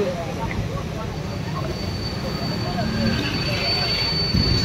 Yeah.